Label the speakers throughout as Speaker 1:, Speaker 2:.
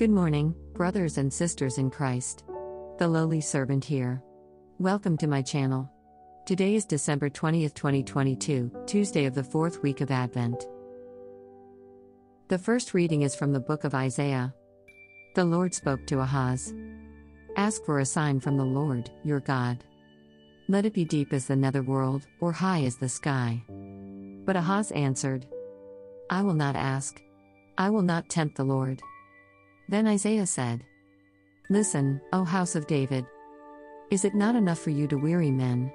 Speaker 1: Good morning, brothers and sisters in Christ. The lowly servant here. Welcome to my channel. Today is December 20th, 2022, Tuesday of the fourth week of Advent. The first reading is from the book of Isaiah. The Lord spoke to Ahaz Ask for a sign from the Lord, your God. Let it be deep as the nether world, or high as the sky. But Ahaz answered, I will not ask. I will not tempt the Lord. Then Isaiah said, Listen, O house of David. Is it not enough for you to weary men?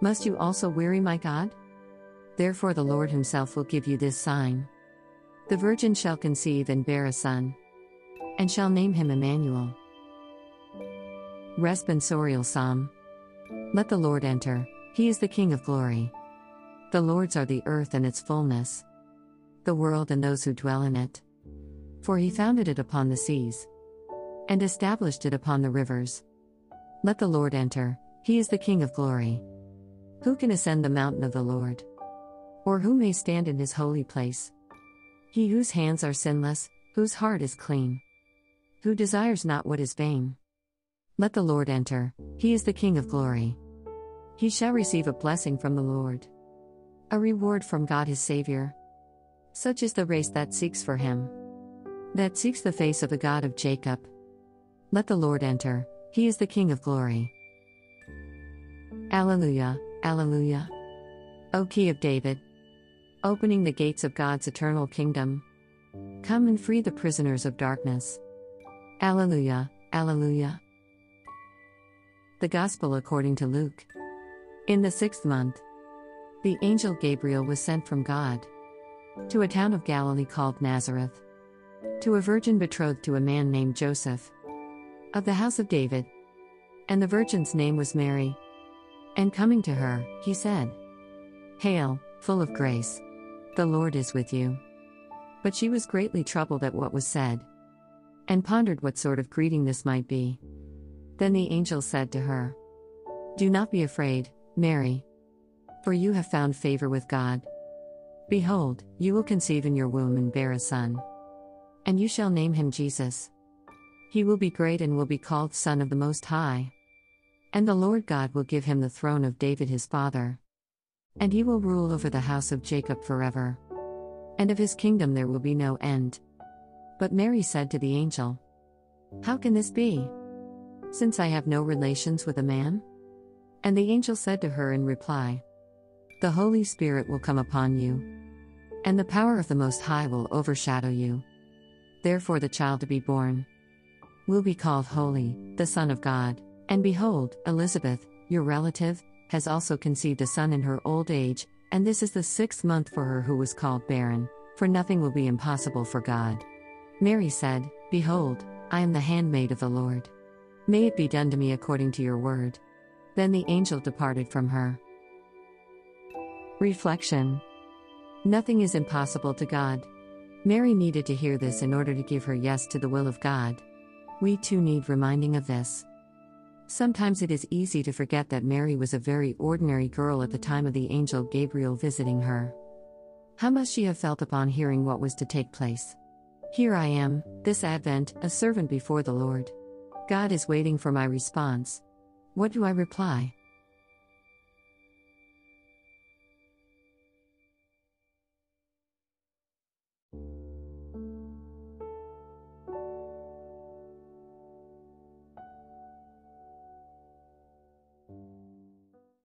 Speaker 1: Must you also weary my God? Therefore, the Lord Himself will give you this sign The virgin shall conceive and bear a son, and shall name him Emmanuel. Responsorial Psalm Let the Lord enter, He is the King of glory. The Lord's are the earth and its fullness, the world and those who dwell in it. For he founded it upon the seas, and established it upon the rivers. Let the Lord enter, he is the King of glory. Who can ascend the mountain of the Lord? Or who may stand in his holy place? He whose hands are sinless, whose heart is clean, who desires not what is vain. Let the Lord enter, he is the King of glory. He shall receive a blessing from the Lord, a reward from God his Savior. Such is the race that seeks for him that seeks the face of the God of Jacob. Let the Lord enter, he is the King of glory. Alleluia, Alleluia. O Key of David, opening the gates of God's eternal kingdom. Come and free the prisoners of darkness. Alleluia, Alleluia. The Gospel according to Luke. In the sixth month, the angel Gabriel was sent from God to a town of Galilee called Nazareth to a virgin betrothed to a man named Joseph of the house of David. And the virgin's name was Mary. And coming to her, he said, Hail, full of grace. The Lord is with you. But she was greatly troubled at what was said, and pondered what sort of greeting this might be. Then the angel said to her, Do not be afraid, Mary, for you have found favor with God. Behold, you will conceive in your womb and bear a son and you shall name him Jesus. He will be great and will be called Son of the Most High. And the Lord God will give him the throne of David his father. And he will rule over the house of Jacob forever. And of his kingdom there will be no end. But Mary said to the angel, How can this be? Since I have no relations with a man? And the angel said to her in reply, The Holy Spirit will come upon you, and the power of the Most High will overshadow you. Therefore, the child to be born will be called Holy, the Son of God. And behold, Elizabeth, your relative, has also conceived a son in her old age, and this is the sixth month for her who was called barren, for nothing will be impossible for God. Mary said, Behold, I am the handmaid of the Lord. May it be done to me according to your word. Then the angel departed from her. Reflection Nothing is impossible to God. Mary needed to hear this in order to give her yes to the will of God. We too need reminding of this. Sometimes it is easy to forget that Mary was a very ordinary girl at the time of the angel Gabriel visiting her. How must she have felt upon hearing what was to take place? Here I am, this Advent, a servant before the Lord. God is waiting for my response. What do I reply?